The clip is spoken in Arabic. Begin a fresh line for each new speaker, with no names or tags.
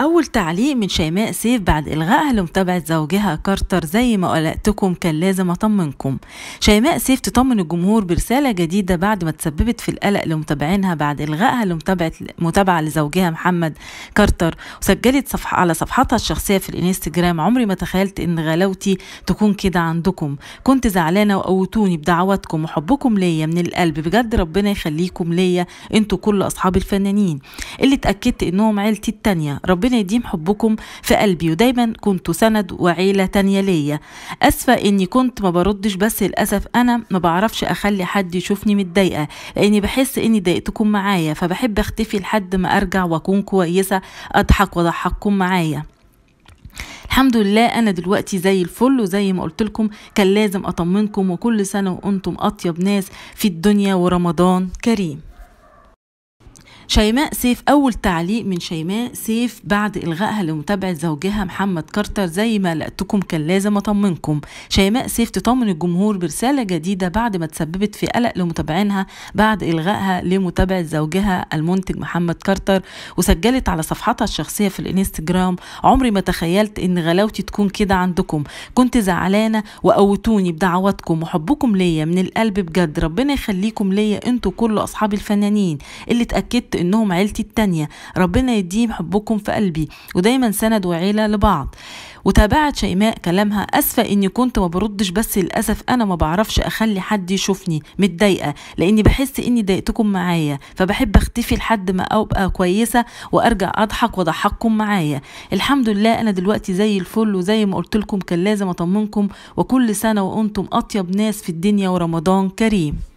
أول تعليق من شيماء سيف بعد إلغائها لمتابعة زوجها كارتر زي ما قلقتكم كان لازم أطمنكم. شيماء سيف تطمن الجمهور برسالة جديدة بعد ما تسببت في القلق لمتابعينها بعد إلغائها لمتابعة متابعة لزوجها محمد كارتر. وسجلت صفحة على صفحتها الشخصية في الإنستجرام عمري ما تخيلت إن غلاوتي تكون كده عندكم. كنت زعلانة وقوتوني بدعواتكم وحبكم ليا من القلب. بجد ربنا يخليكم ليا أنتوا كل أصحاب الفنانين. اللي اتأكدت إنهم عيلتي التانية. ربنا يديم حبكم في قلبي ودايما كنتوا سند وعيلة تانية ليا. أسفة إني كنت ما بردش بس للأسف أنا ما بعرفش أخلي حد يشوفني متضايقة لأني بحس إني ضايقتكم معايا فبحب أختفي لحد ما أرجع وأكون كويسة أضحك وأضحككم معايا. الحمد لله أنا دلوقتي زي الفل وزي ما قلت لكم كان لازم أطمنكم وكل سنة وأنتم أطيب ناس في الدنيا ورمضان كريم. شيماء سيف أول تعليق من شيماء سيف بعد إلغائها لمتابعة زوجها محمد كارتر. زي ما قلقتكم كان لازم أطمنكم. شيماء سيف تطمن الجمهور برسالة جديدة بعد ما تسببت في قلق لمتابعينها بعد إلغائها لمتابعة زوجها المنتج محمد كارتر وسجلت على صفحتها الشخصية في الإنستجرام عمري ما تخيلت إن غلاوتي تكون كده عندكم. كنت زعلانة وقوتوني بدعواتكم. وحبكم ليا من القلب بجد. ربنا يخليكم ليا أنتوا كل أصحاب الفنانين. اللي اتأكدت إنهم عيلتي التانية. ربنا يديم حبكم في قلبي ودايما سند وعيلة لبعض. وتابعت شيماء كلامها أسفة إني كنت ما بردش بس للأسف أنا ما بعرفش أخلي حد يشوفني متضايقة لإني بحس إني ضايقتكم معايا. فبحب أختفي لحد ما أبقى كويسة وأرجع أضحك وأضحككم معايا. الحمد لله أنا دلوقتي زي الفل وزي ما قلت لكم كان لازم أطمنكم وكل سنة وأنتم أطيب ناس في الدنيا ورمضان كريم.